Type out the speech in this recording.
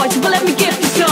voice, but let me give you some.